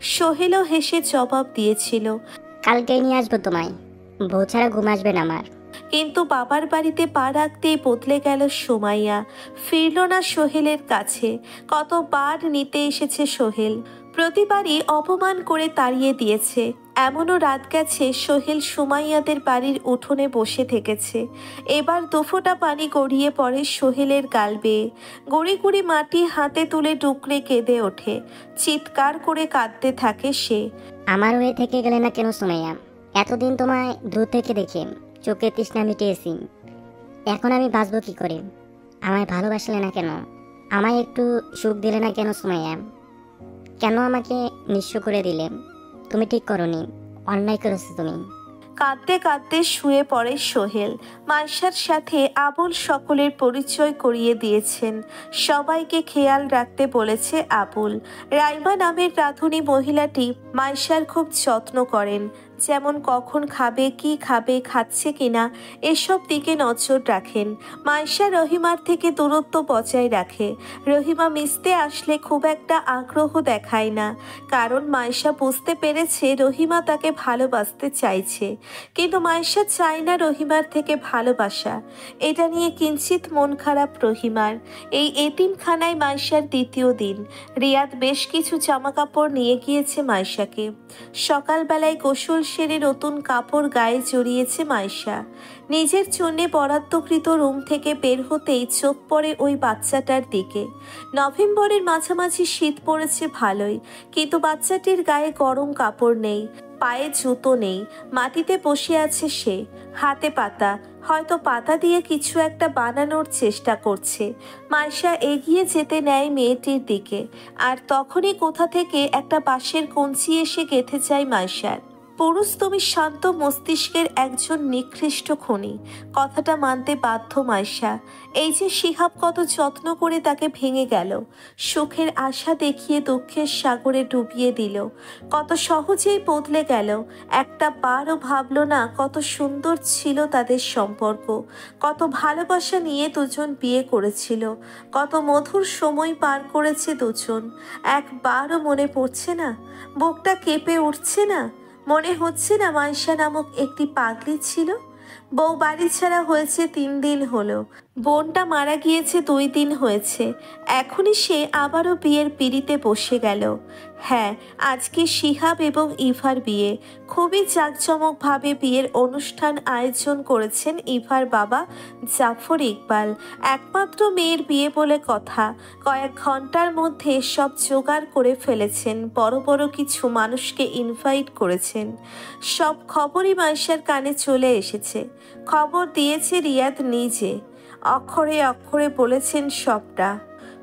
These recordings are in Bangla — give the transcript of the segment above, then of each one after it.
সোহেলও হেসে জবাব দিয়েছিল কালকেই নিয়ে আসব তোমায়। বউ ছাড়া ঘুম আসবে না আমার। কিন্তু বাবার বাড়িতে পা রাখতেই বদলে গেল সোমাইয়া। ফিরল না সোহেলের কাছে। কতবার নিতে এসেছে সোহেল। প্রতিবারই অপমান করে তাড়িয়ে দিয়েছে। এমনও রাত গেছে সোহেল সুমাইয়াদের বাড়ির উঠোনে বসে থেকেছে। এবার দুফোটা পানি গড়িয়ে পড়ে সোহেলের গাল বেয়ে। গুড়ি গুড়ি মাটি হাতে তুলে ডুকরে কেঁদে ওঠে। চিৎকার করে কাঁদতে থাকে সে। আমার হয়ে থেকে গেলে না কেন সুমাইয়া? এতদিন তোমায় দূর থেকে দেখে, চোখের তৃষ্ণা মিটিয়েছি। এখন আমি বাঁচবো কি করে? আমায় ভালোবাসলে না কেন? আমায় একটু সুখ দিলে না কেন সুমাইয়া? কেন আমাকে নিঃস্ব করে দিলে? তুমি ঠিক করনি, অন্যায় করেছ তুমি। কাঁদতে কাঁদতে শুয়ে পড়ে সোহেল। মাইশার সাথে আবুল সকলের পরিচয় করিয়ে দিয়েছেন। সবাইকে খেয়াল রাখতে বলেছে আবুল। রাইমা নামের রাধুনী মহিলাটি মাইশার খুব যত্ন করেন। যেমন কখন খাবে, কি খাবে, খাচ্ছে কিনা, এসব দিকে নজর রাখেন। মাইশা রহিমার থেকে দূরত্ব বজায় রাখে। রহিমা মিশতে আসলে খুব একটা আগ্রহ দেখায় না। কারণ মাইশা বুঝতে পেরেছে রহিমা তাকে ভালোবাসতে চাইছে। কিন্তু মাইশা চায় না রহিমার থেকে ভালোবাসা। এটা নিয়ে কিঞ্চিত মন খারাপ রহিমার। এই এতিমখানায় মাইশার দ্বিতীয় দিন। রিয়াদ বেশ কিছু জামাকাপড় নিয়ে গিয়েছে মাইশাকে সকালবেলায় গোসল সেরে নতুন কাপড় গায়ে জড়িয়েছে মাইশা। নিজের জন্যে বরাদ্দকৃত রুম থেকে বের হতেই চোখ পড়ে ওই বাচ্চাটার দিকে। নভেম্বরের মাঝামাঝি শীত পড়েছে ভালোই, কিন্তু বাচ্চাটির গায়ে গরম কাপড় নেই, পায়ে জুতো নেই, মাটিতে বসে আছে সে। হাতে পাতা, হয়তো পাতা দিয়ে কিছু একটা বানানোর চেষ্টা করছে। মাইশা এগিয়ে যেতে নেয় মেয়েটির দিকে, আর তখনই কোথা থেকে একটা বাঁশের কঞ্চি এসে গেঁথে যায় মাইশার। পুরুষ তুমি শান্ত মস্তিষ্কের একজন নিকৃষ্ট খনি। কথাটা মানতে বাধ্য মাইশা। এই যে শিহাব কত যত্ন করে তাকে ভেঙে গেল। সুখের আশা দেখিয়ে দুঃখের সাগরে ডুবিয়ে দিল। কত সহজেই বদলে গেল। একটা বারও ভাবল না কত সুন্দর ছিল তাদের সম্পর্ক। কত ভালোবাসা নিয়ে দুজন বিয়ে করেছিল। কত মধুর সময় পার করেছে দুজন। একবারও মনে পড়ছে না। বুকটা কেঁপে উঠছে না। মনে হচ্ছে না মাইশা নামক একটি পাগলি ছিল। বউ বাড়ি ছাড়া হয়েছে তিন দিন হলো। বোনটা মারা গিয়েছে দুই দিন হয়েছে। এখনই সে আবারও বিয়ের পিড়িতে বসে গেল। হ্যাঁ আজকে শিহাব এবং ইভার বিয়ে। খুবই জাঁকজমকভাবে বিয়ের অনুষ্ঠান আয়োজন করেছেন ইভার বাবা জাফর ইকবাল। একমাত্র মেয়ের বিয়ে বলে কথা। কয়েক ঘণ্টার মধ্যে সব জোগাড় করে ফেলেছেন, বড় বড় কিছু মানুষকে ইনভাইট করেছেন। সব খবরই মাইশার কানে চলে এসেছে। খবর দিয়েছে রিয়াদ নিজে। অক্ষরে অক্ষরে বলেছেন সবটা।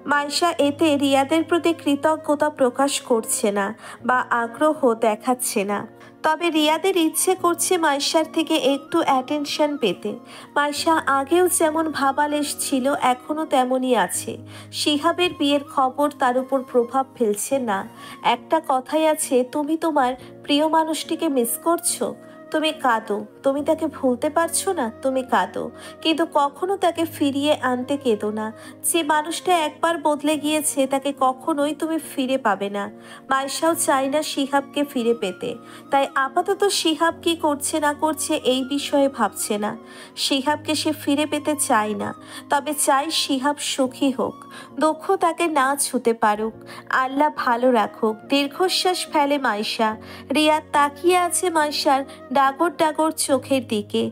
মাইশা এতে রিয়াদের প্রতি কৃতজ্ঞতা প্রকাশ করছে না বা আগ্রহ দেখাচ্ছে না। তবে রিয়াদের ইচ্ছে করছে মাইশার থেকে একটু অ্যাটেনশন পেতে। মাইশা আগেও যেমন ভাবালেশ ছিল, এখনও তেমনই আছে। শিহাবের বিয়ের খবর তার উপর প্রভাব ফেলছে না। একটা কথাই আছে, তুমি তোমার প্রিয় মানুষটিকে মিস করছ? তুমি কাঁদো। তুমি তাকে ভুলতে পারছ না, তুমি কাঁদো। কিন্তু কখনো তাকে ফিরিয়ে আনতে কেঁদো না। যে মানুষটা একবার বদলে গিয়েছে, তাকে কখনোই তুমি ফিরে পাবে না। মাইশাও চায় না শিহাবকে ফিরে পেতে। তাই আপাতত শিহাব কি করছে না করছে এই বিষয়ে ভাবছে না। শিহাবকে সে ফিরে পেতে চায় না। তবে চাই শিহাব সুখী হোক। দুঃখ তাকে না ছুতে পারুক। আল্লাহ ভালো রাখুক। দীর্ঘশ্বাস ফেলে মাইশা। রিয়া তাকিয়ে আছে মাইশার। ডাগর ডাগর চোখের দিকে।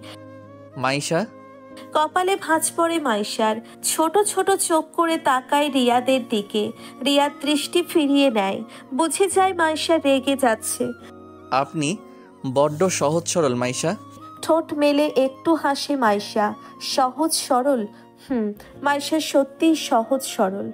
মাইশা? কপালে ভাঁজ পড়ে মাইশার। ছোট ছোট চোখ করে তাকায় রিয়াদের দিকে। রিয়াদ দৃষ্টি ফিরিয়ে নেয়। বুঝে যায় মাইশা রেগে যাচ্ছে। আপনি বড্ড সহজ সরল মাইশা। ঠোঁট মেলে একটু হাসে মাইশা। সহজ সরল? হুম মাইশা সত্যিই সহজ সরল।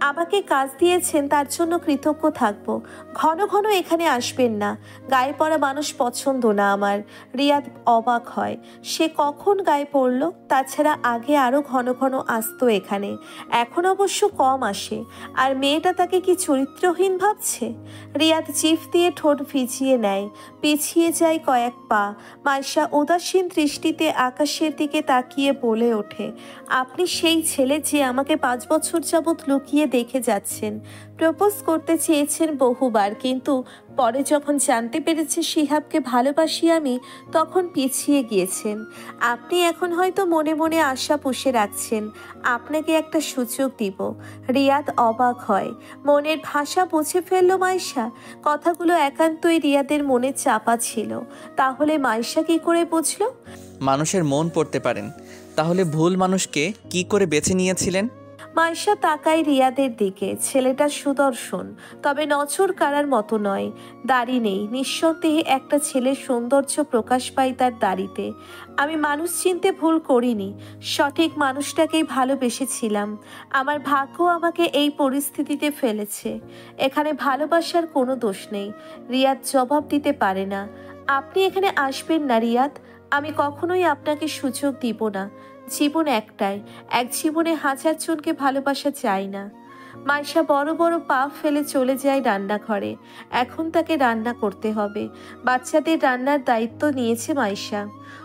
আমাকে কাজ দিয়েছেন, তার জন্য কৃতজ্ঞ থাকব। ঘন ঘন এখানে আসবেন না। গায়ে পড়া মানুষ পছন্দ না আমার। রিয়াদ অবাক হয়। সে কখন গায়ে পড়ল? তাছাড়া আগে আরও ঘন ঘন আসতো এখানে। এখন অবশ্য কম আসে। আর মেয়েটা তাকে কি চরিত্রহীন ভাবছে? রিয়াদ চিফ দিয়ে ঠোঁট ভিজিয়ে নেয়। পিছিয়ে যায় কয়েক পা। মাইশা উদাসীন দৃষ্টিতে আকাশের দিকে তাকিয়ে বলে ওঠে, আপনি সেই ছেলে যে আমাকে পাঁচ বছর যাবৎ লুকিয়ে দেখে যাচ্ছেন। প্রপোজ করতে চেয়েছেন বহুবার, কিন্তু পরে যখন জানতে পেরেছে শিহাবকে ভালোবাসি আমি, তখন পিছিয়ে গিয়েছেন। আপনি এখন হয়তো মনে মনে আশা পুষে রাখছেন, আপনাকে একটা সুযোগ দিব। রিয়াদ অবাক হয়। মনের ভাষা বুঝে ফেলল মাইশা। কথাগুলো একান্তই রিয়াদের মনে চাপা ছিল। তাহলে মাইশা কি করে বুঝলো? মানুষের মন পড়তে পারেন। তাহলে ভুল মানুষকে কি করে বেছে নিয়েছিলেন? মাইশা তাকায় রিয়াদের দিকে। ছেলেটা সুদর্শন। তবে নজর কাড়ার মতো নয়। দাড়ি নেই। নিঃসন্দেহে একটা ছেলের সৌন্দর্য প্রকাশ পায় তার দাড়িতে। আমি মানুষ চিনতে ভুল করিনি। সঠিক মানুষটাকেই ভালোবেসেছিলাম। আমার ভাগ্য আমাকে এই পরিস্থিতিতে ফেলেছে। এখানে ভালোবাসার কোনো দোষ নেই। রিয়াদ জবাব দিতে পারে না। আপনি এখানে আসবেন না রিয়াদ। আমি কখনোই আপনাকে সুযোগ দিব না। জীবন একটাই। এক জীবনে হাজার জনকে ভালোবাসা চাই না। মাইশা বড় বড় পা ফেলে চলে যায় রান্নাঘরে। এখন তাকে রান্না করতে হবে। বাচ্চাদের রান্নার দায়িত্ব নিয়েছে মাইশা।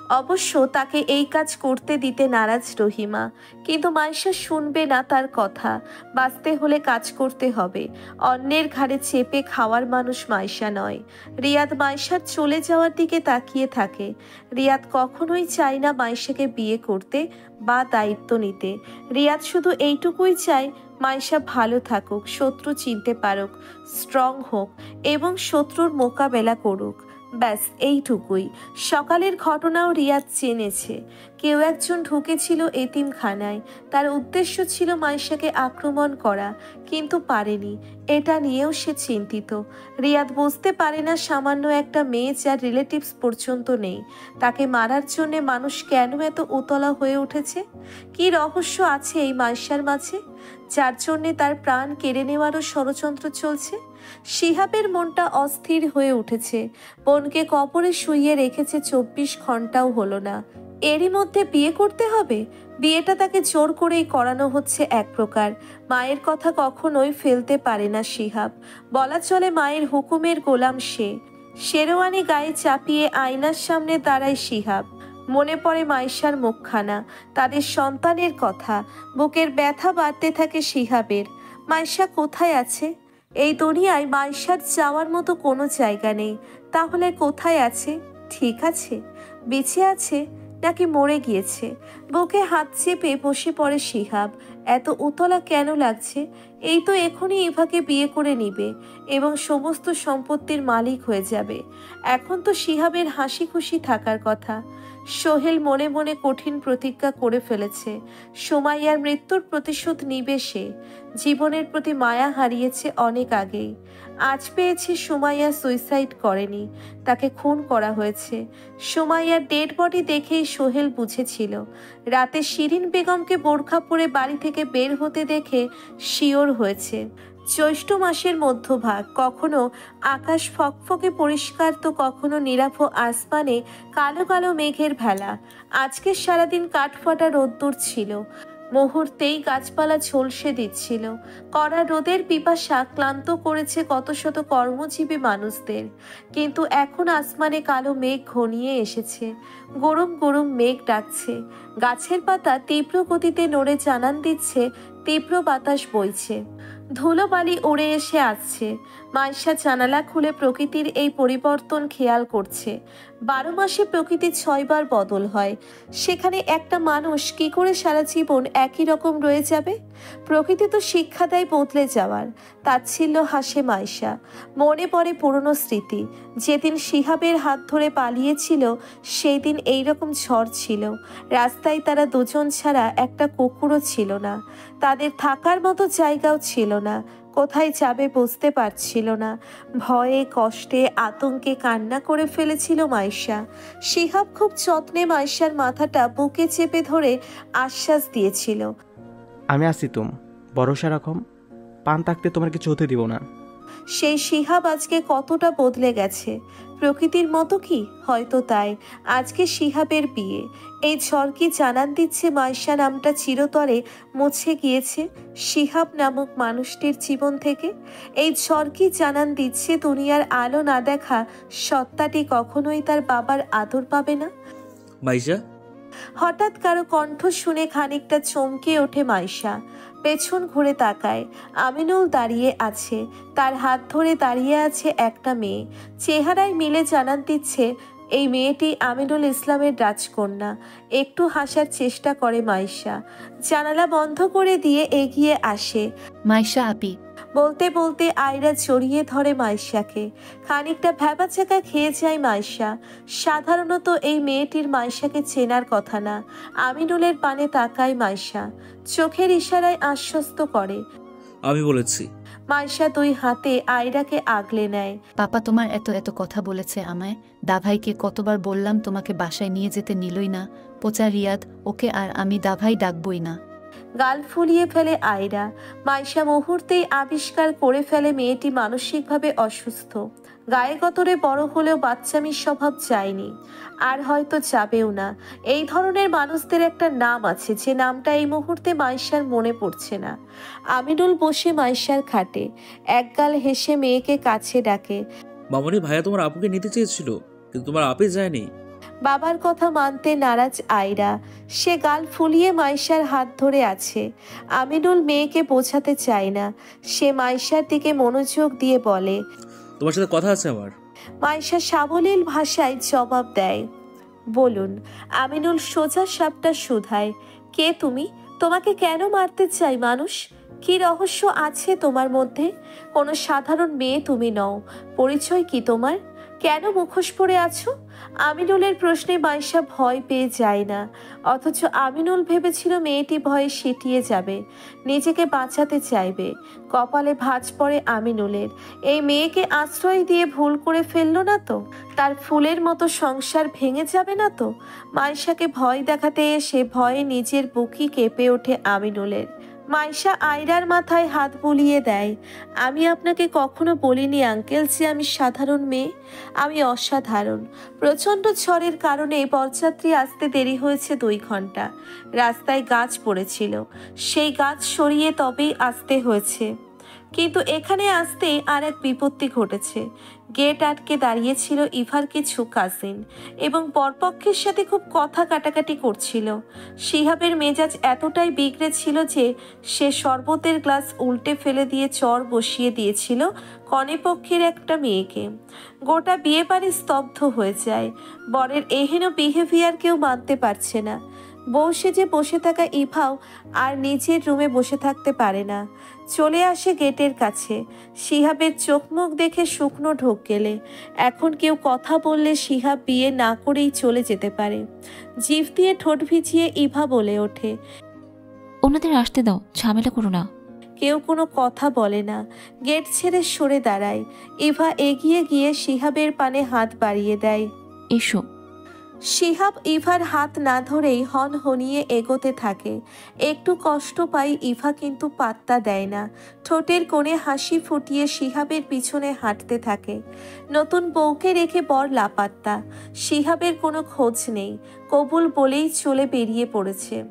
অবশ্য তাকে এই কাজ করতে দিতে নারাজ রহিমা। কিন্তু মাইশা শুনবে না তার কথা। বাঁচতে হলে কাজ করতে হবে। অন্যের ঘাড়ে চেপে খাওয়ার মানুষ মাইশা নয়। রিয়াদ মাইশার চলে যাওয়ার দিকে তাকিয়ে থাকে। রিয়াদ কখনোই চায় না মাইশাকে বিয়ে করতে বা দায়িত্ব নিতে। রিয়াদ শুধু এইটুকুই চায় মাইশা ভালো থাকুক, শত্রু চিনতে পারুক স্ট্রং হোক এবং শত্রুর মোকাবেলা করুক। ব্যাস, এইটুকুই। সকালের ঘটনাও রিয়াদ চেনেছে। কেউ একজন ঢুকেছিল এতিমখানায়। তার উদ্দেশ্য ছিল মাইশাকে আক্রমণ করা, কিন্তু পারেনি। এটা নিয়েও সে চিন্তিত। রিয়াদ বুঝতে পারে না সামান্য একটা মেয়ে যার রিলেটিভস পর্যন্ত নেই। তাকে মারার জন্যে মানুষ কেন এত উতলা হয়ে উঠেছে? কি রহস্য আছে এই মাইশার মাঝে? যার জন্যে তার প্রাণ কেড়ে নেওয়ারও ষড়যন্ত্র চলছে। শিহাবের মনটা অস্থির হয়ে উঠেছে। বোনকে কপরে শুইয়ে রেখেছে চব্বিশ ঘন্টাও হলো না। এরই মধ্যে বিয়ে করতে হবে? বিয়েটা তাকে জোর করেই করানো হচ্ছে এক প্রকার। মায়ের কথা কখনোই ফেলতে পারে না শিহাব। বলা চলে মায়ের হুকুমের গোলাম সে। শেরওয়ানি গায়ে চাপিয়ে আয়নার সামনে দাঁড়ায় শিহাব। মনে পড়ে মাইশার মুখখানা, তাদের সন্তানের কথা। বুকের ব্যথা বাড়তে থাকে শিহাবের। মাইশা কোথায় আছে? এই দুনিয়ায় মাইশার যাওয়ার মতো কোনো জায়গা নেই। তাহলে কোথায় আছে? ঠিক আছে। বেঁচে আছে নাকি মরে গিয়েছে? বুকে হাত চেপে বসে পড়ে শিহাব। এত উতলা কেন লাগছে? এই তো এখনই ইভাকে বিয়ে করে নিবে এবং সমস্ত সম্পত্তির মালিক হয়ে যাবে। এখন তো শিহাবের হাসি খুশি থাকার কথা। সোহেল মনে মনে কঠিন প্রতিজ্ঞা করে ফেলেছে। সোমাইয়ার মৃত্যুর প্রতিশোধ নিবে সে। জীবনের প্রতি মায়া হারিয়েছে অনেক আগেই। আজ পেয়েছে সুমাইয়া সুইসাইড করেনি। তাকে খুন করা হয়েছে। সুমাইয়ার ডেড বডি দেখেই সোহেল বুঝেছিল। রাতে শিরিন বেগমকে বোরখা পরে বাড়ি থেকে বের হতে দেখে শিওর হয়েছে। জ্যৈষ্ঠ মাসের মধ্যভাগ। কখনো আকাশ ফকফকে পরিষ্কার, তো কখনো নিরাফ আসমানে কালো কালো মেঘের ভেলা। আজকের সারাদিন কাঠফাটা রোদ্দুর ছিল। মুহূর্তেই গাছপালা ঝলসে দিচ্ছিল। কড়া রোদের পিপাসা ক্লান্ত করেছে কত শত কর্মজীবী মানুষদের। কিন্তু এখন আসমানে কালো মেঘ ঘনিয়ে এসেছে। গরম গরম মেঘ ডাকছে। গাছের পাতা তীব্র গতিতে নড়ে জানান দিচ্ছে, তীব্র বাতাস বইছে। ধুলোবালি উড়ে এসে আসছে। মাইশা জানালা খুলে প্রকৃতির এই পরিবর্তন খেয়াল করছে। বারো মাসে প্রকৃতি ছয়বার বদল হয়। সেখানে একটা মানুষ কি করে সারা জীবন একই রকম রয়ে যাবে? প্রকৃতি তো শিক্ষা দেয় বদলে যাওয়ার। তাচ্ছিল্য হাসে মাইশা। মনে পড়ে পুরনো স্মৃতি। যেদিন শিহাবের হাত ধরে পালিয়েছিল সেই দিন এইরকম ঝড় ছিল। রাস্তায় তারা দুজন ছাড়া একটা কুকুরও ছিল না। তাদের থাকার মতো জায়গাও ছিল না। কোথায় যাবে বুঝতে পারছিল না। ভয়ে, কষ্টে, আতঙ্কে কান্না করে ফেলেছিল মাইশা। শিহাব খুব যত্নে মাইশার মাথাটা বুকে চেপে ধরে আশ্বাস দিয়েছিল। আমি আসি তুম। ভরসা রাখম পান থাকতে তোমার কিছু হতে দিব না। সেই শিহাব আজকে কতটা বদলে গেছে? প্রকৃতির মতো কি? হয়তো তাই। আজকে শিহাবের বিয়ে। এই ঝড় কি জানান দিচ্ছে মাইশা নামটা চিরতরে মুছে গিয়েছে শিহাব নামক মানুষটির জীবন থেকে? এই ঝড় কি জানান দিচ্ছে দুনিয়ার আলো না দেখা সত্তাটি কখনোই তার বাবার আদর পাবে না? মাইশা? হঠাৎ কারও কণ্ঠ শুনে খানিকটা চমকে ওঠে মাইশা। পেছন ঘুরে তাকায়। আমিনুল দাঁড়িয়ে আছে। তার হাত ধরে দাঁড়িয়ে আছে একটা মেয়ে। চেহারায় মিলে জানান দিচ্ছে, এই মেয়েটি আমিনুল ইসলামের রাজকন্যা। একটু হাসার চেষ্টা করে মাইশা। জানালা বন্ধ করে দিয়ে এগিয়ে আসে। মাইশা আপি বলতে বলতে আয়রা জড়িয়ে ধরে মাইশাকে। খানিকটা ভ্যাবাচাকা খেয়ে যায় মাইশা। সাধারণত এই মেয়েটির মাইশাকে চেনার কথা না। আমিনুলের পানে তাকায় মাইশা। চোখের ইশারায় আশ্বস্ত করে। আমি বলেছি। মাইশা দুই হাতে আয়রাকে আগলে নেয়। পাপা তোমার এত এত কথা বলেছে আমায়। দাভাইকে কতবার বললাম তোমাকে বাসায় নিয়ে যেতে নিলই না। পোচা রিয়াদ ওকে আর আমি দাভাই ডাকবই না। গাল ফুলিয়ে ফেলে আয়রা। মাইশা মুহূর্তেই আবিষ্কার করে ফেলে মেয়েটি মানসিকভাবে অসুস্থ। গায়ে গতরে বড় হলেও বাচ্চামির স্বভাব যায়নি। আর হয়তো যাবেও না। এই ধরনের মানুষদের একটা নাম আছে, যে নামটা এই মুহূর্তে মাইশার মনে পড়ছে না। আমিনুল বসে মাইশার খাটে। একগাল হেসে মেয়েকে কাছে ডাকে, মামনি ভাইয়া, তোমার আপুকে নিতে চেয়েছিল, কিন্তু তোমার আপে যায়নি। বাবার কথা মানতে নারাজ আয়রা সে গাল ফুলিয়ে মাইশার হাত ধরে আছে। আমিনুল মেয়েকে বোঝাতে চায় না। সে মাইশার দিকে মনোযোগ দিয়ে বলে তোমার সাথে কথা আছে আমার। মাইশা সাবলীল ভাষায় জবাব দেয় বলুন আমিনুল সোজা সাপটা শুধায়। কে তুমি? তোমাকে কেন মারতে চাই মানুষ? কি রহস্য আছে তোমার মধ্যে? কোনো সাধারণ মেয়ে তুমি নও। পরিচয় কি তোমার? কেন মুখোশ পরে আছো? আমিনুলের প্রশ্নে মাইশা ভয় পেয়ে যায় না। অথচ আমিনুল ভেবেছিল মেয়েটি ভয়ে সিটিয়ে যাবে। নিজেকে বাঁচাতে চাইবে। কপালে ভাঁজ পড়ে আমিনুলের। এই মেয়েকে আশ্রয় দিয়ে ভুল করে ফেলল না তো? তার ফুলের মতো সংসার ভেঙে যাবে না তো? মাইশাকে ভয় দেখাতে এসে ভয়ে নিজের বুকি কেঁপে ওঠে আমিনুলের। মাইশা আয়রার মাথায় হাত বুলিয়ে দেয়, আমি আপনাকে কখনো বলিনি আঙ্কেল যে আমি সাধারণ মেয়ে। আমি অসাধারণ। প্রচণ্ড ঝড়ের কারণে বরযাত্রী আসতে দেরি হয়েছে দুই ঘণ্টা। রাস্তায় গাছ পড়েছিল। সেই গাছ সরিয়ে তবেই আসতে হয়েছে। কিন্তু এখানে আসতেই আর এক বিপত্তি ঘটেছে। গেট আটকে দাঁড়িয়েছিল ইভার কিছু কাজিন এবং পরপক্ষের সাথে খুব কথা কাটাকাটি করছিল। শিহাবের মেজাজ এতটাই বিগড়ে ছিল যে সে শরবতের গ্লাস উল্টে ফেলে দিয়ে চর বসিয়ে দিয়েছিল কনেপক্ষের একটা মেয়েকে। গোটা বিয়ে বাড়ি স্তব্ধ হয়ে যায়। বরের এহেন বিহেভিয়ার কেউ মানতে পারছে না। বউ সেজে বসে থাকা ইভাও আর নিজের রুমে বসে থাকতে পারে না। চলে আসে গেটের কাছে। শিহাবের চোখ মুখ দেখে শুকনো ঢোক গেলে। এখন কেউ কথা বললে শিহাব বিয়ে না করেই চলে যেতে পারে। জিভ দিয়ে ঠোঁট ভিজিয়ে ইভা বলে ওঠে ওনাদের আসতে দাও ঝামেলা করো না। কেউ কোনো কথা বলে না। গেট ছেড়ে সরে দাঁড়ায়। ইভা এগিয়ে গিয়ে শিহাবের পানে হাত বাড়িয়ে দেয়। এসো। শিহাব ইভার হাত না ধরেই হন হনিয়ে এগোতে থাকে। একটু কষ্ট পাই ইভা কিন্তু পাত্তা দেয় না। ঠোঁটের কোণে হাসি ফুটিয়ে শিহাবের পিছনে হাঁটতে থাকে। নতুন বউকে রেখে বর লাপাত্তা। শিহাবের কোনো খোঁজ নেই। কবুল বলেই চলে বেরিয়ে পড়েছে।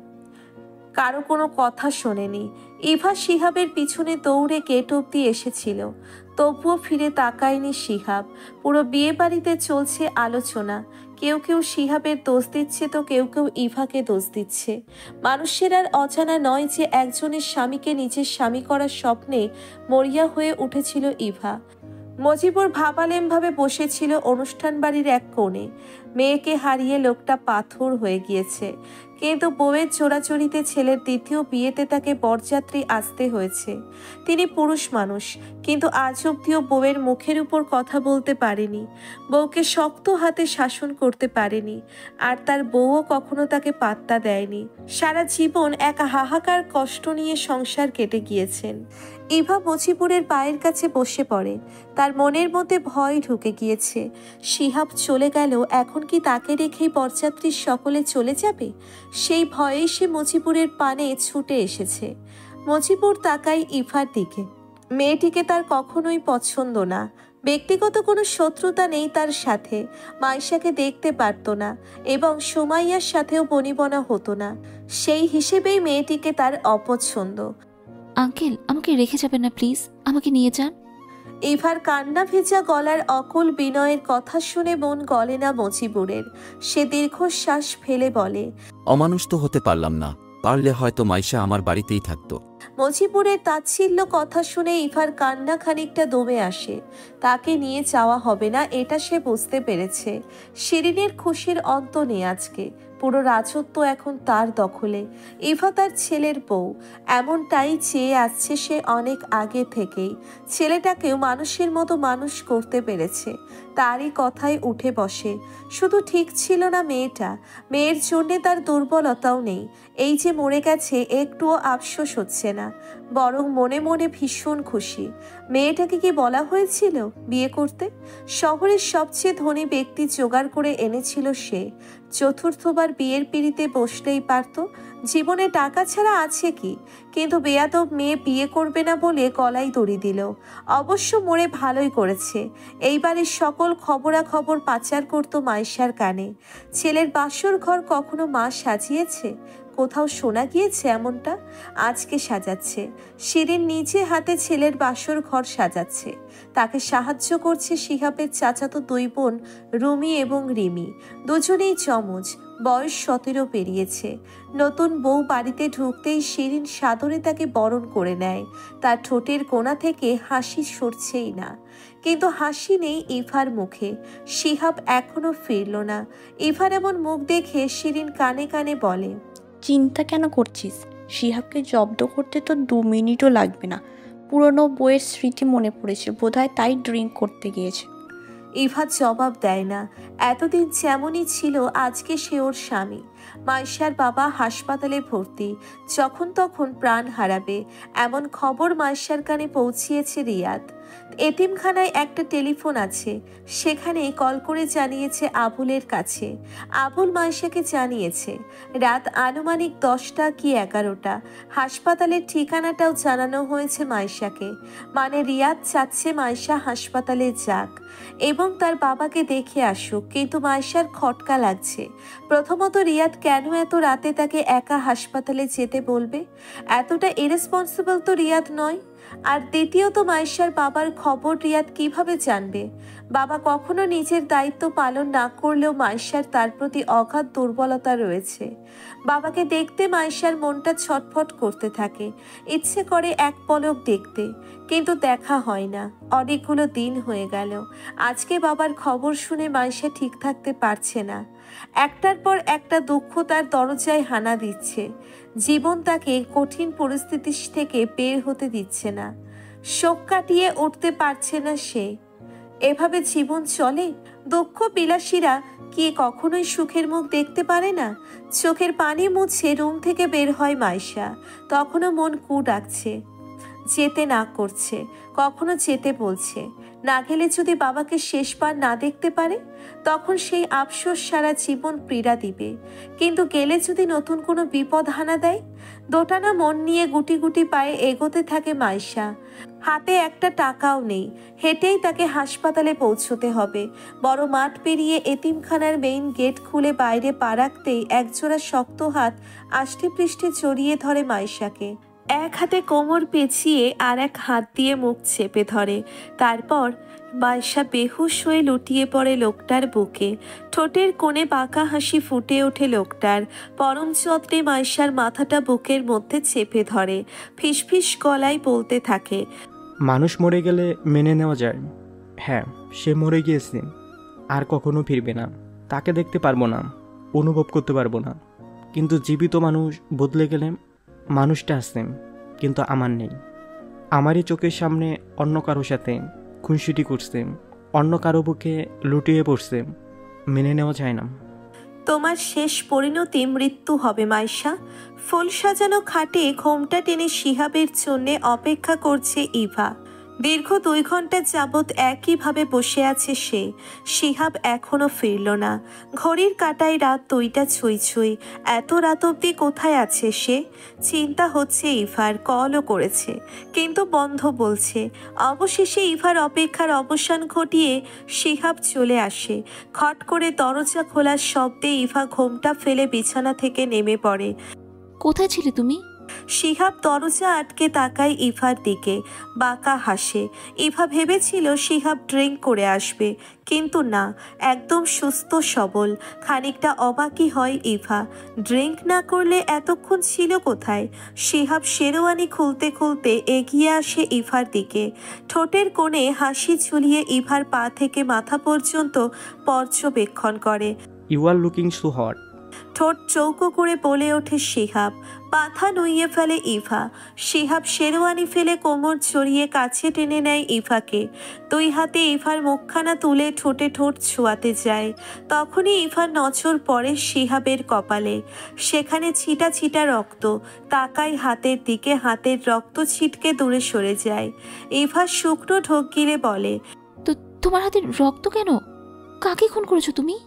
কারও কোনো কথা শোনেনি। ইভা শিহাবের পিছনে দৌড়ে গেট অব্দি এসেছিল। তবুও ফিরে তাকায়নি শিহাব। পুরো বিয়ে বাড়িতে চলছে আলোচনা। কেউ কেউ শিহাবের দোষ দিচ্ছে তো কেউ কেউ ইভাকে দোষ দিচ্ছে। মানুষের আর অজানা নয় যে একজনের স্বামীকে নিজের স্বামী করার স্বপ্নে মরিয়া হয়ে উঠেছিল ইভা। মজিবুর ভাবালেমভাবে বসেছিল অনুষ্ঠান বাড়ির এক কোণে। মেয়েকে হারিয়ে লোকটা পাথর হয়ে গিয়েছে। কিন্তু বউয়ের চোরাচুরিতে ছেলের দ্বিতীয় বিয়েতে তাকে বরযাত্রী আসতে হয়েছে। তিনি পুরুষ মানুষ, কিন্তু আজ অব্দিও বউয়ের মুখের উপর কথা বলতে পারেনি। বউকে শক্ত হাতে শাসন করতে পারেনি, আর তার বউও কখনো তাকে পাত্তা দেয়নি। সারা জীবন এক হাহাকার কষ্ট নিয়ে সংসার কেটে গিয়েছেন। ইভা মচিপুরের পায়ের কাছে বসে পড়ে। তার মনের মধ্যে ভয় ঢুকে গিয়েছে। শিহাব চলে গেল, এখন কি তাকে রেখেই বরযাত্রীর সকলে চলে যাবে? সেই ভয়ে সে মজিপুরের পানে ছুটে এসেছে। মজিপুর তাকাই ইফার দিকে। মেয়েটিকে তার কখনোই পছন্দ না। ব্যক্তিগত কোনো শত্রুতা নেই তার সাথে। মাইশাকে দেখতে পারত না এবং সুমাইয়ার সাথেও বনিবনা হতো না। সেই হিসেবেই মেয়েটিকে তার অপছন্দ। আঙ্কেল, আমাকে রেখে যাবেন না প্লিজ? আমাকে নিয়ে যান। ইভার কান্না ভেজা গলার অকল বিনয়ের কথা শুনে মন গলে না মজিবুরের। সে দীর্ঘশ্বাস ফেলে বলে অমানুষ তো হতে পারলাম না পারলে হয়তো মাইশা আমার বাড়িতেই থাকতো। মজিবুরের তাচ্ছিল্য কথা শুনে ইভার কান্না খানিকটা দমে আসে। তাকে নিয়ে চাওয়া হবে না এটা সে বুঝতে পেরেছে। শিরিনের খুশির অন্ত নেই আজকে। পুরো রাজত্ব এখন তার দখলে। ইভা তার ছেলের বউ। এমনটাই চেয়ে আসছে সে অনেক আগে থেকেই। ছেলেটাকেও মানুষের মতো মানুষ করতে পেরেছে। তারই কথায় উঠে বসে। শুধু ঠিক ছিল না মেয়েটা। মেয়ের জন্যে তার দুর্বলতাও নেই। এই যে মরে গেছে, একটুও আফসোস হচ্ছে না। বরং মনে মনে ভীষণ খুশি। মেয়েটাকে কি বলা হয়েছিল বিয়ে করতে? শহরের সবচেয়ে ধনী ব্যক্তি জোগাড় করে এনেছিল সে। চতুর্থবার বিয়ের পিড়িতে বসলেই পারত। জীবনে টাকা ছাড়া আছে কি? কিন্তু বেয়াদব মেয়ে বিয়ে করবে না বলে গলায় দড়ি দিল। অবশ্য মরে ভালোই করেছে। এইবারের সকল খবরাখবর পাচার করতো মাইশার কানে। ছেলের বাসর ঘর কখনো মা সাজিয়েছে? কোথাও শোনা গিয়েছে এমনটা? আজকে সাজাচ্ছে। শিরিন নিজে হাতে ছেলের বাসর ঘর সাজাচ্ছে। তাকে সাহায্য করছে শিহাবের চাচাতো দুই বোন রুমি এবং রিমি। দুজনেই চমচ বয়স সতেরো পেরিয়েছে। নতুন বউ বাড়িতে ঢুকতেই শিরিন সাদরে তাকে বরণ করে নেয়। তার ঠোঁটের কোণা থেকে হাসি সরছেই না। কিন্তু হাসি নেই ইভার মুখে। শিহাব এখনও ফিরল না। ইভার এমন মুখ দেখে শিরিন কানে কানে বলে চিন্তা কেন করছিস? শিহাবকে জব্দ করতে তো দু মিনিটও লাগবে না। পুরনো বইয়ের স্মৃতি মনে পড়েছে, বোধহয় তাই ড্রিঙ্ক করতে গিয়েছে। ইভা জবাব দেয় না। এতদিন যেমনই ছিল, আজকে সে ওর স্বামী। মাইশার বাবা হাসপাতালে ভর্তি, যখন তখন প্রাণ হারাবে, এমন খবর মাইশার কানে পৌঁছিয়েছে রিয়াদ। এতিমখানায় একটা টেলিফোন আছে। সেখানে কল করে জানিয়েছে আবুলের কাছে। আবুল মাইশাকে জানিয়েছে, রাত আনুমানিক দশটা কি এগারোটা। হাসপাতালের ঠিকানাটাও জানানো হয়েছে মাইশাকে মানে রিয়াদ চাচ্ছে মাইশা হাসপাতালে যাক। এবং তার বাবাকে দেখে আসুক, কিন্তু মাইশার খটকা লাগছে। প্রথমত রিয়াদ কেন এত রাতে তাকে একা হাসপাতালে যেতে বলবে? এতটা ইরেসপন্সিবল তো রিয়াদ নয়। আর দ্বিতীয়ত মাইশার বাবার খবর রিয়াদ কীভাবে জানবে? বাবা কখনো নিজের দায়িত্ব পালন না করলেও মাইশার তার প্রতি অগাধ দুর্বলতা রয়েছে। বাবাকে দেখতে মাইশার মনটা ছটফট করতে থাকে। ইচ্ছে করে এক পলক দেখতে, কিন্তু দেখা হয় না। অনেকগুলো দিন হয়ে গেল। আজকে বাবার খবর শুনে মাইশা ঠিক থাকতে পারছে না। একটার পর একটা দুঃখ তার দরজায় হানা দিচ্ছে। জীবন তাকে কঠিন পরিস্থিতি থেকে বের হতে দিচ্ছে না। শোক কাটিয়ে উঠতে পারছে না সে। এভাবে জীবন চলে? দক্ষ বিলাসীরা কি কখনোই সুখের মুখ দেখতে পারে না? চোখের পানি মুছে রুম থেকে বের হয় মাইশা। তখনও মন কু ডাকছে। যেতে না করছে। কখনো যেতে বলছে। না গেলে যদি বাবাকে শেষবার না দেখতে পারে, তখন সেই আফসোস সারা জীবন পীড়া দিবে। কিন্তু গেলে যদি নতুন কোনো বিপদ হানা দেয়, দোটানা মন নিয়ে গুটি গুটি পায়ে এগোতে থাকে মাইশা। হাতে একটা টাকাও নেই, হেঁটেই তাকে হাসপাতালে পৌঁছতে হবে। বড় মাঠ পেরিয়ে এতিমখানার মেইন গেট খুলে বাইরে পা রাখতেই একজোড়া শক্ত হাত আষ্টে পৃষ্ঠে ধরে মাইশাকে। এক হাতে কোমর পেঁচিয়ে আর এক হাত দিয়ে মুখ চেপে ধরে। তারপর মাইশা বেহুশ হয়ে লুটিয়ে পড়ে লোকটার বুকে। ঠোঁটের কোণে বাঁকা হাসি ফুটে ওঠে লোকটার। পরম যত্নে মাইশার মাথাটা বুকের মধ্যে চেপে ধরে। ফিসফিস গলায় বলতে থাকে, মানুষ মরে গেলে মেনে নেওয়া যায়। হ্যাঁ সে মরে গিয়েছে। আর কখনো ফিরবে না। তাকে দেখতে পারব না। অনুভব করতে পারব না। কিন্তু জীবিত মানুষ বদলে গেলে মানুষটা আছে, কিন্তু আমার নেই। আমারই চোখের সামনে অন্য কারোর সাথে খুনসুটি করছে, অন্য কারও বুকে লুটিয়ে পড়ছে, মেনে নেওয়া যায় না। তোমার শেষ পরিণতি মৃত্যু হবে, মাইশা। ফুল সাজানো খাটে ঘোমটা টেনে শিহাবের জন্যে অপেক্ষা করছে ইভা। দীর্ঘ দুই ঘণ্টা যাবৎ একইভাবে বসে আছে সে। শিহাব এখনও ফিরল না। ঘড়ির কাটায় রাত দুইটা ছুঁই ছুঁই। এত রাত অবধি কোথায় আছে সে? চিন্তা হচ্ছে ইভার, কলও করেছে। কিন্তু বন্ধ বলছে। অবশেষে ইভার অপেক্ষার অবসান ঘটিয়ে শিহাব চলে আসে। খট করে দরজা খোলার শব্দে ইভা ঘোমটা ফেলে বিছানা থেকে নেমে পড়ে। কোথায় ছিলে তুমি? শিহাব দরজা আটকে তাকায় ইভার দিকে। বাঁকা হাসে। ইভা ভেবেছিল শিহাব ড্রিঙ্ক করে আসবে। কিন্তু না, একদম সুস্থ সবল। খানিকটা অবাকই হয় ইভা। ড্রিঙ্ক না করলে এতক্ষণ ছিল কোথায়? শিহাব শেরওয়ানি খুলতে খুলতে এগিয়ে আসে ইভার দিকে। ঠোঁটের কোণে হাসি ঝুলিয়ে ইভার পা থেকে মাথা পর্যন্ত পর্যবেক্ষণ করে। You are looking so hot ঠোঁট চৌকো করে বলে ওঠে শিহাব। পাথা নুইয়ে ফেলে ইভা। শিহাব শেরওয়ানি ফেলে কোমর ছড়িয়ে কাছে টেনে নেয় ইভাকে। দুই হাতে ইভার মুখখানা তুলে ঠোঁটে ঠোঁট ছোঁয়াতে যায়। তখনই ইভার নজর পড়ে শিহাবের কপালে। সেখানে ছিটা ছিটা রক্ত, তাকায় হাতের দিকে, হাতের রক্ত ছিটকে দূরে সরে যায়। ইভা শুকনো ঢোক গিরে বলে তোমার হাতে রক্ত কেন? কাকে খুন করেছ তুমি?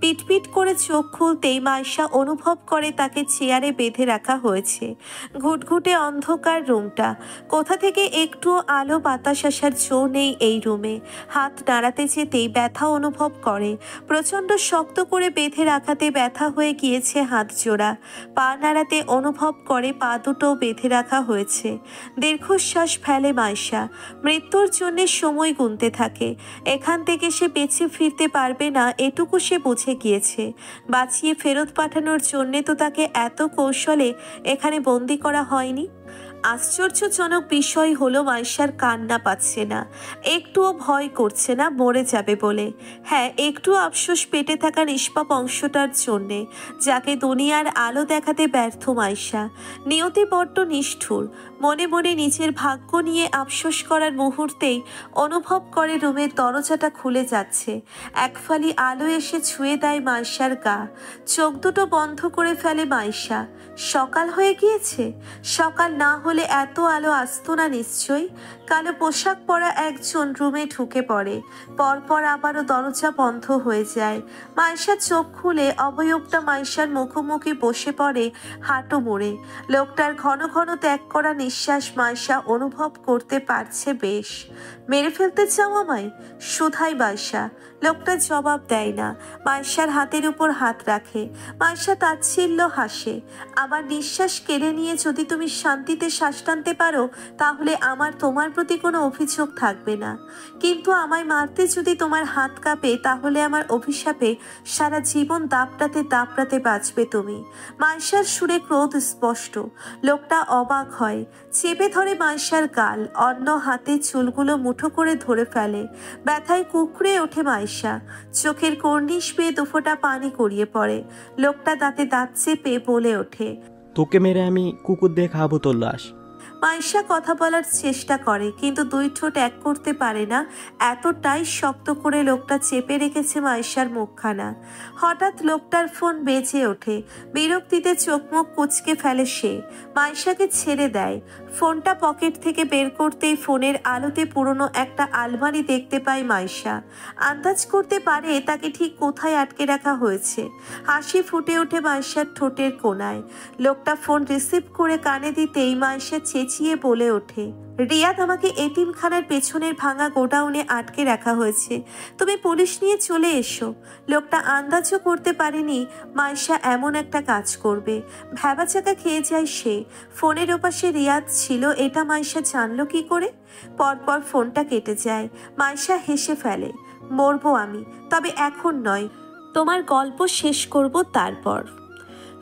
পিটপিট করে চোখ খুলতেই মাইশা অনুভব করে তাকে চেয়ারে বেঁধে রাখা হয়েছে। ঘুটঘুটে অন্ধকার রুমটা। কোথা থেকে একটু আলো বাতাস আসার জো নেই এই রুমে। হাত নাড়াতে যেতেই ব্যথা অনুভব করে। প্রচণ্ড শক্ত করে বেঁধে রাখাতে ব্যথা হয়ে গিয়েছে হাত জোড়া। পা নাড়াতে অনুভব করে পা দুটো বেঁধে রাখা হয়েছে। দীর্ঘশ্বাস ফেলে মাইশা। মৃত্যুর জন্যে সময় গুনতে থাকে। এখান থেকে সে বেঁচে ফিরতে পারবে না, এটুকু সে বুঝে গিয়েছে। বাঁচিয়ে ফেরত পাঠানোর জন্যে তো তাকে এত কৌশলে এখানে বন্দি করা হয়নি। আশ্চর্যজনক বিষয় হলো, মাইশার কান্না পাচ্ছে না। একটুও ভয় করছে না, মরে যাবে বলে। হ্যাঁ একটু আফসোস পেটে থাকা নিষ্পাপ অংশটার জন্যে, যাকে দুনিয়ার আলো দেখাতে ব্যর্থ মাইশা। নিয়তি বড্ড নিষ্ঠুর। মনে মনে নিজের ভাগ্য নিয়ে আফসোস করার মুহূর্তেই অনুভব করে রুমের দরজাটা খুলে যাচ্ছে। এক ফালি আলো এসে ছুঁয়ে দেয় মাইশার গা। চোখ দুটো বন্ধ করে ফেলে মাইশা সকাল হয়ে গিয়েছে? সকাল না হলে এত আলো আসতো না নিশ্চয়ই? কালো পোশাক পরা একজন রুমে ঢুকে পড়ে। পরপর আবারও দরজা বন্ধ হয়ে যায়। মাইশা চোখ খুলে অবয়বটা মাইশার মুখোমুখি বসে পড়ে হাঁটু মুড়ে। লোকটার ঘন ঘন ত্যাগ করা নিঃশ্বাস মাইশা অনুভব করতে পারছে বেশ। মেরে ফেলতে চাও আমায়? সুধাই মাইশা লোকটা জবাব দেয় না। মাইশার হাতের উপর হাত রাখে। মাইশা তাচ্ছিল্য হাসে। আমার নিঃশ্বাস কেড়ে নিয়ে যদি তুমি শান্তিতে শ্বাস টানতে পারো, তাহলে আমার তোমার প্রতি কোনো অভিযোগ থাকবে না। কিন্তু আমায় মারতে যদি তোমার হাত কাঁপে, তাহলে আমার অভিশাপে সারা জীবন দাপটাতে দাপটাতে বাঁচবে তুমি। মাইশার সুরে ক্রোধ স্পষ্ট। লোকটা অবাক হয়। চেপে ধরে মাইশার গাল। অন্য হাতে চুলগুলো মুঠো করে ধরে ফেলে। ব্যথায় কুকড়ে ওঠে মাইশা চোখের কর্নিশ পেয়ে দুফোটা পানি গড়িয়ে পড়ে। লোকটা দাঁতে দাঁত চেপে বলে ওঠে। তোকে মেরে আমি কুকুর দিয়ে খাব তোর লাশ। মাইশা কথা বলার চেষ্টা করে কিন্তু দুই ঠোঁট এক করতে পারে না। এতটাই শক্ত করে লোকটা চেপে রেখেছে মাইশার মুখখানা। হঠাৎ লোকটার ফোন বেজে ওঠে। বিরক্তিতে চোখ মুখ কুচকে ফেলে সে। মাইশাকে ছেড়ে দেয়। ফোনটা পকেট থেকে বের করতেই ফোনের আলোতে পুরনো একটা আলমারি দেখতে পায় মাইশা। আন্দাজ করতে পারে তাকে ঠিক কোথায় আটকে রাখা হয়েছে। হাসি ফুটে ওঠে মাইশার ঠোঁটের কোনায় লোকটা ফোন রিসিভ করে কানে দিতেই মাইশা চেঁচিয়ে বলে ওঠে রিয়াদ আমাকে এতিমখানার পেছনের ভাঙা গোডাউনে আটকে রাখা হয়েছে। তুমি পুলিশ নিয়ে চলে এসো। লোকটা আন্দাজও করতে পারেনি মাইশা এমন একটা কাজ করবে। ভ্যাবাচাকা খেয়ে যায় সে। ফোনের ওপাশে রিয়াদ ছিল, এটা মাইশা জানলো কি করে? পরপর ফোনটা কেটে যায়। মাইশা হেসে ফেলে, মরবো আমি, তবে এখন নয়। তোমার গল্প শেষ করব তারপর।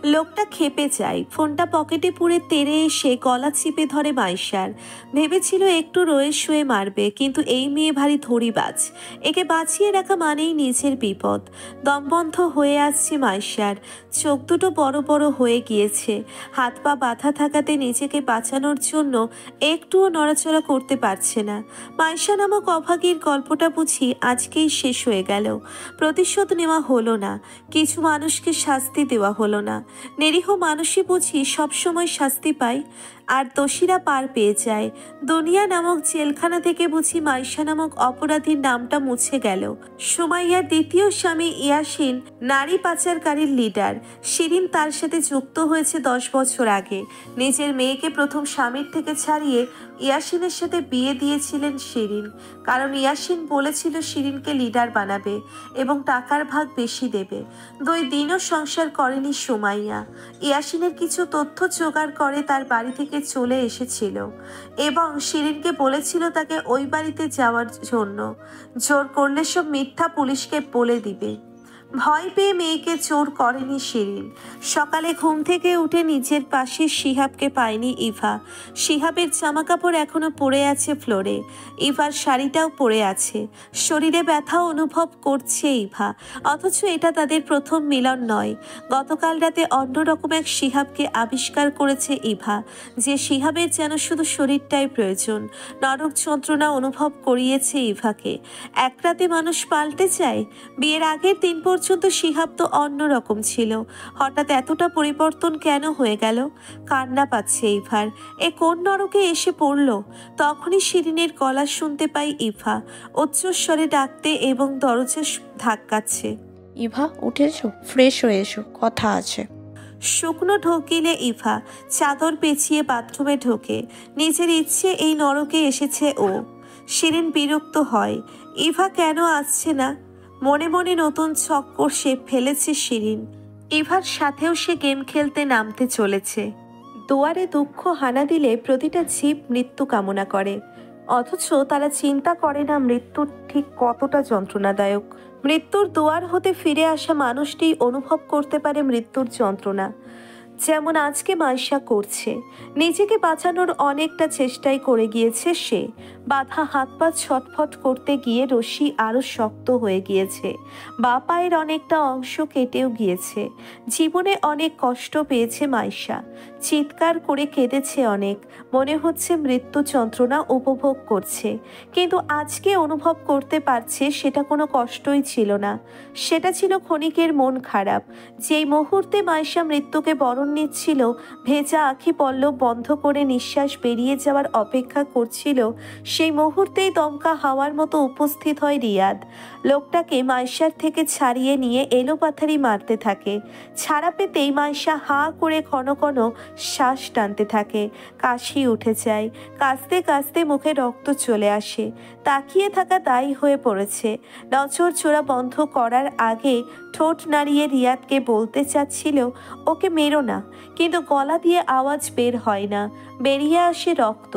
লোকটা খেপে যায়। ফোনটা পকেটে পুরে তেড়ে এসে গলা চিপে ধরে মাইশার। ভেবেছিল একটু রয়ে শুয়ে মারবে, কিন্তু এই মেয়ে ভারী ধরিবাজ একে বাঁচিয়ে রাখা মানেই নিজের বিপদ। দমবন্ধ হয়ে আসছে মাইশার। চোখ দুটো বড় বড় হয়ে গিয়েছে। হাত পা বাঁধা থাকাতে নিজেকে বাঁচানোর জন্য একটুও নড়াচড়া করতে পারছে না। মাইশা নামক অভাগীর গল্পটা বুঝি আজকেই শেষ হয়ে গেল। প্রতিশোধ নেওয়া হলো না। কিছু মানুষকে শাস্তি দেওয়া হলো না। নিরীহ মানুষই বুঝি সবসময় শাস্তি পায়। আর দোষীরা পার পেয়ে যায়। দুনিয়া নামক জেলখানা থেকে বুঝি মাইশা নামক অপরাধীর নামটা মুছে গেল। সুমাইয়ার দ্বিতীয় স্বামী ইয়াসিন নারী পাচারকারীর লিডার। শিরিন তার সাথে যুক্ত হয়েছে দশ বছর আগে। নিজের মেয়েকে প্রথম স্বামীর থেকে ছাড়িয়ে ইয়াসিনের সাথে বিয়ে দিয়েছিলেন শিরিন। কারণ ইয়াসিন বলেছিল শিরিনকে লিডার বানাবে এবং টাকার ভাগ বেশি দেবে। দুই দিনও সংসার করেনি সুমাইয়া। ইয়াসিনের কিছু তথ্য জোগাড় করে তার বাড়ি থেকে চলে এসেছিল এবং শিরিনকে বলেছিল তাকে ওই বাড়িতে যাওয়ার জন্য। জোর করলে সব মিথ্যা পুলিশকে বলে দিবে। ভয় পেয়ে মেয়েকে চোর করেনি শিরিন। সকালে ঘুম থেকে উঠে নিজের পাশে শিহাবকে পায়নি ইভা। শিহাবের জামা কাপড় এখনও পড়ে আছে ফ্লোরে। ইভার শাড়িটাও পড়ে আছে। শরীরে ব্যথা অনুভব করছে ইভা। অথচ এটা তাদের প্রথম মিলন নয়। গতকাল রাতে অন্যরকম এক শিহাবকে আবিষ্কার করেছে ইভা, যে শিহাবের যেন শুধু শরীরটাই প্রয়োজন। নরক যন্ত্রণা অনুভব করিয়েছে ইভাকে। এক রাতে মানুষ পাল্টে যায়? বিয়ের আগের দিন পর্যন্ত শিহাব তো অন্যরকম ছিল। হঠাৎ এতটা পরিবর্তন কেন হয়ে গেল? কান্না পাচ্ছে ইভার। এ কোন নরকে এসে পড়ল? তখনই শিরিনের গলা শুনতে পাই ইভা। উচ্চস্বরে ডাকতে এবং দরজা ধাক্কাচ্ছে। ইভা উঠে এসো ফ্রেশ হয়ে এসো কথা আছে। শুকনো ঢোকিলে ইভা চাদর পেঁচিয়ে বাথরুমে ঢোকে। নিজের ইচ্ছে এই নরকে এসেছে ও। শিরিন বিরক্ত হয়। ইভা কেন আসছে না? মনে মনে নতুন চক্কর সে ফেলেছে শিরিন। ইভার সাথেও সে গেম খেলতে নামতে চলেছে। দুয়ারে দুঃখ হানা দিলে প্রতিটা জীব মৃত্যু কামনা করে। অথচ তারা চিন্তা করে না মৃত্যুর ঠিক কতটা যন্ত্রণাদায়ক। মৃত্যুর দুয়ার হতে ফিরে আসা মানুষটি অনুভব করতে পারে মৃত্যুর যন্ত্রণা। যেমন আজকে মাইশা করছে। নিজেকে বাঁচানোর অনেকটা চেষ্টাই করে গিয়েছে সে। বাধা হাত পা ছটফট করতে গিয়ে রশি আরও শক্ত হয়ে গিয়েছে। বা পায়ের অনেকটা অংশ কেটেও গিয়েছে। জীবনে অনেক কষ্ট পেয়েছে মাইশা। চিৎকার করে কেঁদেছে অনেক। মনে হচ্ছে মৃত্যু যন্ত্রণা উপভোগ করছে। কিন্তু আজকে অনুভব করতে পারছে সেটা কোনো কষ্টই ছিল না। সেটা ছিল ক্ষণিকের মন খারাপ। যেই মুহূর্তে মাইশা মৃত্যুকে বরণ নিচ্ছিল, ভেজা আখি পল্লব বন্ধ করে নিঃশ্বাস বেরিয়ে যাওয়ার অপেক্ষা করছিল সেই মুহূর্তেই দমকা হাওয়ার মতো উপস্থিত হয় রিয়াদ। লোকটাকে মাইশার থেকে ছাড়িয়ে নিয়ে এলোপাথারি মারতে থাকে। ছাড়া পেতেই মাইশা হা করে ক্ষণ ক্ষণ শ্বাস টানতে থাকে। কাশি উঠে যায়। কাঁচতে কাঁচতে মুখে রক্ত চলে আসে। তাকিয়ে থাকা দায়ী হয়ে পড়েছে। নজর চোরা বন্ধ করার আগে ঠোঁট নাড়িয়ে রিয়াদকে বলতে চাচ্ছিল, ওকে মেরো না। কিন্তু গলা দিয়ে আওয়াজ বের হয় না। বেরিয়ে আসে রক্ত।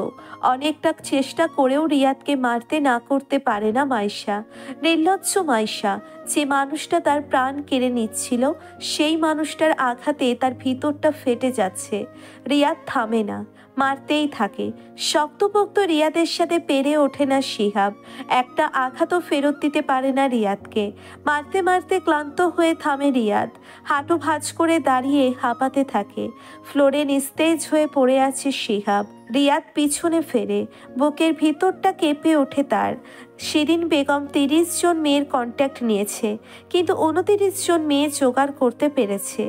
অনেকটা চেষ্টা করেও রিয়াদকে মারতে না করতে পারে না মাইশা। নির্লজ্জ মাইশা, যে মানুষটা তার প্রাণ কেড়ে নিচ্ছিল, সেই মানুষটার আঘাতে তার ভিতরটা ফেটে যাচ্ছে। রিয়াদ থামে না। মারতেই থাকে। শক্তপোক্ত রিয়াদের সাথে পেরে ওঠে না শিহাব। একটা আঘাতও ফেরত দিতে পারে না রিয়াদকে। মারতে মারতে ক্লান্ত হয়ে থামে রিয়াদ। হাঁটু ভাঁজ করে দাঁড়িয়ে হাঁপাতে থাকে। ফ্লোরে নিস্তেজ হয়ে পড়ে আছে শিহাব। রিয়াদ পিছনে ফেরে। বুকের ভিতরটা কেঁপে ওঠে তার। শিরিন বেগম তিরিশ জন মেয়ের কন্ট্যাক্ট নিয়েছে, কিন্তু উনতিরিশ জন মেয়ে জোগাড় করতে পেরেছে।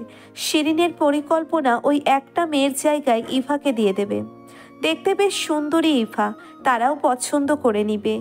শিরিনের পরিকল্পনা ওই একটা মেয়ের জায়গায় ইভাকে দিয়ে দেবে। দেখতে বেশ সুন্দরী ইভা, তারাও পছন্দ করে নিবে।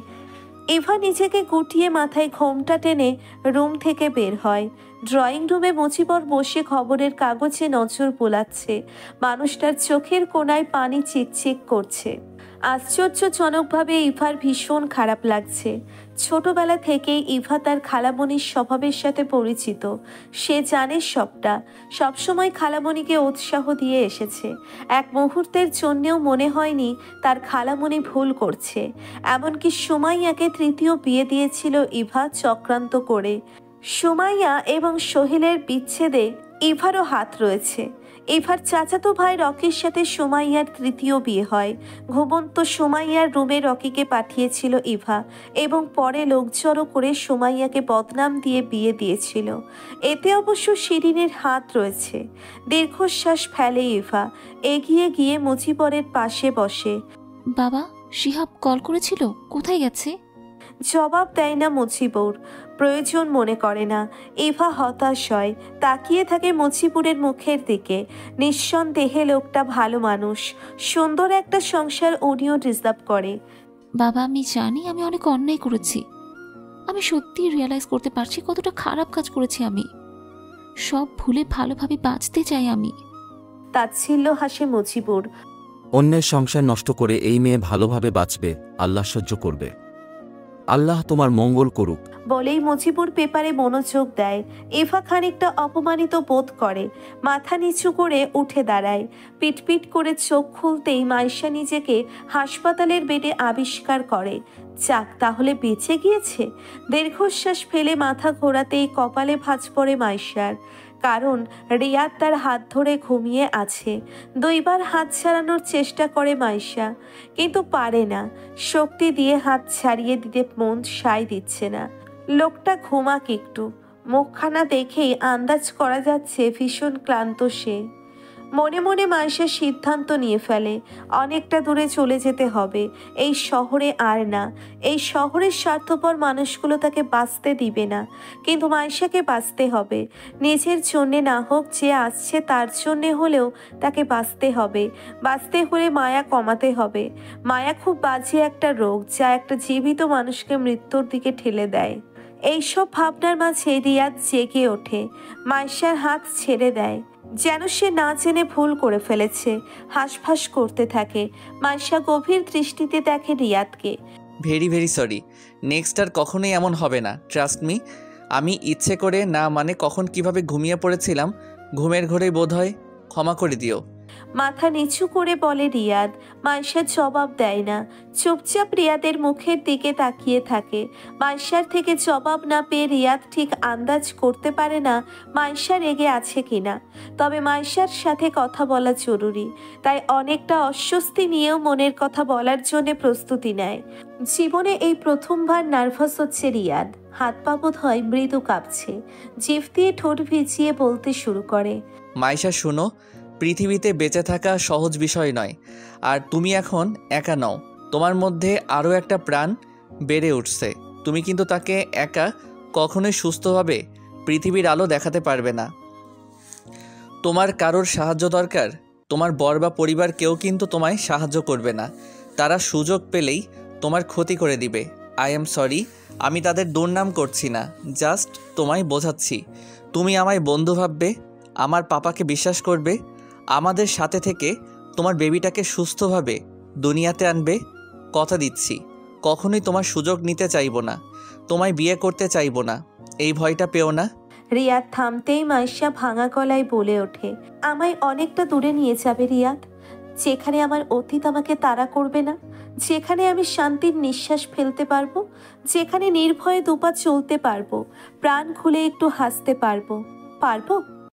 ইভা নিজেকে গুটিয়ে মাথায় ঘোমটা টেনে রুম থেকে বের হয়। ড্রয়িং রুমে মুচিবর বসে খবরের কাগজে নজর বোলাচ্ছে। মানুষটার চোখের কোনায় পানি চিকচিক করছে। আশ্চর্যজনকভাবে ইভার ভীষণ খারাপ লাগছে। ছোটবেলা থেকেই ইভা তার খালামণির স্বভাবের সাথে পরিচিত। সে জানে সবটা। সবসময় খালামণিকে উৎসাহ দিয়ে এসেছে। এক মুহূর্তের জন্যেও মনে হয়নি তার খালামণি ভুল করছে। এমনকি সুমাইয়াকে তৃতীয় বিয়ে দিয়েছিল ইভা চক্রান্ত করে। সুমাইয়া এবং সোহেলের বিচ্ছেদে ইভারও হাত রয়েছে। এভার চাচাতো ভাই রকির সাথে সোমাইয়ার তৃতীয় বিয়ে হয়। ঘুমন্ত সোমাইয়ার রুমে রকিকে পাঠিয়েছিল ইভা এবং পরে লোক জড়ো করে সোমাইয়াকে বদনাম দিয়ে বিয়ে দিয়েছিল। এতে অবশ্য শিরিনের হাত রয়েছে। দীর্ঘশ্বাস ফেলে ইভা এগিয়ে গিয়ে মুজিবরের পাশে বসে। বাবা শিহাব কল করেছিল? কোথায় গেছে? জবাব দেয় না মুজিবুর। প্রয়োজন মনে করে না। এভা হতাশ হয়। তাকিয়ে থাকে মুজিবুরের মুখের দিকে। নিঃসন্দেহে লোকটা ভালো মানুষ। সুন্দর একটা সংসার উনিও ডিজার্ভ করে। বাবা আমি জানি আমি অনেক অন্যায় করেছি। আমি সত্যিই রিয়েলাইজ করতে পারছি কতটা খারাপ কাজ করেছি আমি। সব ভুলে ভালোভাবে বাঁচতে চাই আমি। তাচ্ছিল্য হাসে মুজিবুর। অন্যের সংসার নষ্ট করে এই মেয়ে ভালোভাবে বাঁচবে আল্লাহ সহ্য করবে। আল্লাহ তোমার মঙ্গল করুক। বলেই মুজিবুর পেপারে মনোযোগ দেয়। এভা খানিকটা অপমানিত বোধ করে। মাথা নিচু করে উঠে দাঁড়ায়। পিটপিট করে চোখ খুলতেই মাইশা নিজেকে হাসপাতালের বেডে আবিষ্কার করে। যাক, তাহলে বেঁচে গিয়েছে? দীর্ঘশ্বাস ফেলে মাথা ঘোরাতেই কপালে ভাঁজ পড়ে মাইশার কারণ রিয়াদ তার হাত ধরে ঘুমিয়ে আছে। দুইবার হাত ছাড়ানোর চেষ্টা করে মাইশা, কিন্তু পারে না। শক্তি দিয়ে হাত ছাড়িয়ে দিতে মন সায় দিচ্ছে না। লোকটা ঘুমাক একটু। মুখখানা দেখেই আন্দাজ করা যাচ্ছে ভীষণ ক্লান্ত সে। মনে মনে মাইশা সিদ্ধান্ত নিয়ে ফেলে, অনেকটা দূরে চলে যেতে হবে। এই শহরে আর না, এই শহরের স্বার্থপর মানুষগুলো তাকে বাঁচতে দিবে না। কিন্তু মাইশাকে বাঁচতে হবে। নিজের জন্যে না হোক যে আসছে, তার জন্যে হলেও তাকে বাঁচতে হবে। বাঁচতে হলে মায়া কমাতে হবে। মায়া খুব বাজে একটা রোগ, যা একটা জীবিত মানুষকে মৃত্যুর দিকে ঠেলে দেয়। এইসব ভাবনার মাঝে রিয়াদ জেগে ওঠে। মাইশার হাত ছেড়ে দেয়। যেন সে না জেনে ভুল করে ফেলেছে। হাঁসফাঁস করতে থাকে। মাইশা গভীর দৃষ্টিতে দেখে রিয়াদকে। ভেরি ভেরি সরি নেক্সট আর কখনোই এমন হবে না। ট্রাস্ট মি আমি ইচ্ছে করে না মানে কখন কীভাবে ঘুমিয়ে পড়েছিলাম, ঘুমের ঘোরেই বোধ হয় ক্ষমা করে দিও। মাথা নিচু করে বলে, রিয়াদ মাইশা জবাব দেয় না। চুপচাপ রিয়াদের মুখের দিকে তাকিয়ে থাকে। মাইশার থেকে জবাব না পেয়ে রিয়াদ ঠিক আন্দাজ করতে পারে না মাইশা রেগে আছে কিনা। তবে মাইশার সাথে কথা বলা জরুরি, তাই অনেকটা অস্বস্তি নিয়েও মনের কথা বলার জন্য প্রস্তুতি নেয়। জীবনে এই প্রথমবার নার্ভাস হচ্ছে রিয়াদ। হাত পা বোধ হয় মৃদু কাঁপছে। জিভ দিয়ে ঠোঁট ভিজিয়ে বলতে শুরু করে, মাইশা, শুনো পৃথিবীতে বেঁচে থাকা সহজ বিষয় নয়। আর তুমি এখন একা নও। তোমার মধ্যে আরও একটা প্রাণ বেড়ে উঠছে। তুমি কিন্তু তাকে একা কখনোই সুস্থভাবে পৃথিবীর আলো দেখাতে পারবে না। তোমার কারোর সাহায্য দরকার। তোমার বর বা পরিবার কেউ কিন্তু তোমায় সাহায্য করবে না। তারা সুযোগ পেলেই তোমার ক্ষতি করে দিবে। আই এম সরি আমি তাদের দুর্নাম করছি না। জাস্ট তোমায় বোঝাচ্ছি। তুমি আমায় বন্ধু ভাববে, আমার পাপাকে বিশ্বাস করবে আমাদের সাথে থেকে তোমার বেবিটাকে সুস্থভাবে দুনিয়াতে আনবে, কথা দিচ্ছি। কখনোই তোমার সুযোগ নিতে চাইব না, তোমায় বিয়ে করতে চাইব না, এই ভয়টা পেও না। রিয়াদ থামতেই মাইশা ভাঙা গলায় বলে ওঠে, আমায় অনেকটা দূরে নিয়ে যাবে রিয়াদ যেখানে আমার অতীত আমাকে তাড়া করবে না, যেখানে আমি শান্তির নিঃশ্বাস ফেলতে পারব, যেখানে নির্ভয়ে দুপা চলতে পারব, প্রাণ খুলে একটু হাসতে পারব। পারব?